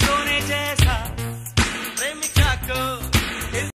canzone c'è